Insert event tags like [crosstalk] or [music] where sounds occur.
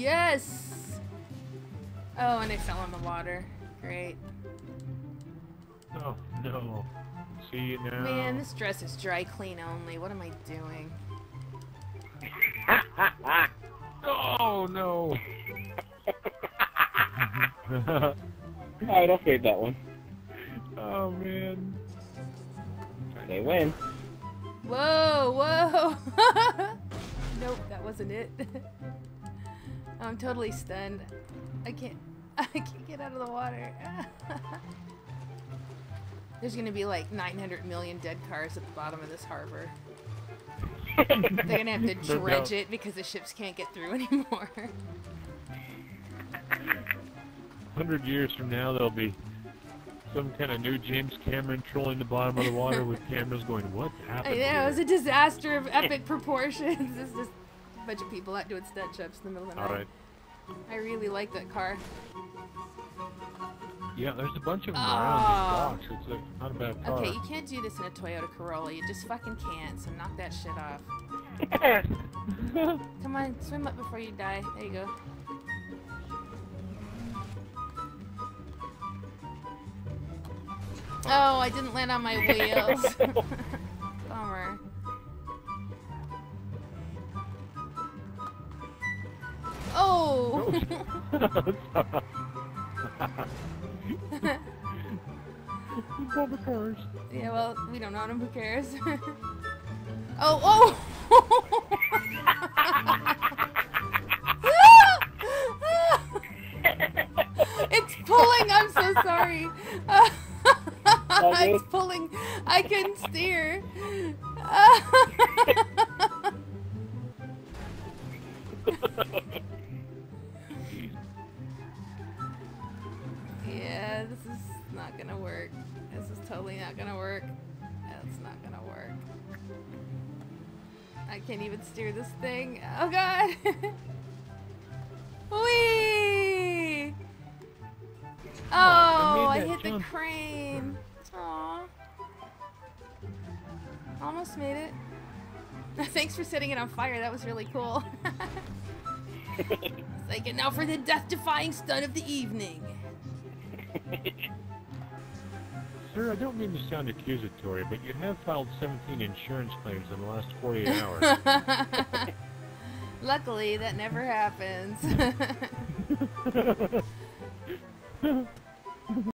Yes! Oh, and I fell in the water. Great. Oh no. See you now. Man, this dress is dry clean only. What am I doing? [laughs] Oh no. Alright, I'll save that one. oh man. They win. Whoa, whoa! [laughs] nope, that wasn't it. [laughs] I'm totally stunned. I can't, [laughs] I can't get out of the water. [laughs] There's gonna be like 900 million dead cars at the bottom of this harbor. [laughs] They're gonna have to dredge it because the ships can't get through anymore. Hundred years from now, there'll be some kind of new James Cameron trolling the bottom of the water with cameras going, "What I happened?" know, it was a disaster of epic proportions. It's just a bunch of people out doing stunt jumps in the middle of the All night. right. I really like that car. Yeah, there's a bunch of them Ah. around these docks. It's a, not a bad car. Okay, you can't do this in a Toyota Corolla. You just fucking can't. So knock that shit off. [laughs] Come on, swim up before you die. There you go. Oh, I didn't land on my [laughs] wheels. [laughs] Bumper cars. [laughs] yeah, well, we don't own them. Who cares? [laughs] oh, oh! [laughs] it's pulling. I'm so sorry. it's pulling. I couldn't steer. Work. This is totally not gonna work. That's not gonna work. I can't even steer this thing. Oh god! [laughs] Whee! Oh, I oh, I made that hit the jump. crane. Aw. Almost made it. [laughs] Thanks for setting it on fire. That was really cool. [laughs] it's like, and now for the death-defying stunt of the evening. Sir, I don't mean to sound accusatory, but you have filed 17 insurance claims in the last 48 hours. [laughs] Luckily, that never happens. [laughs] [laughs]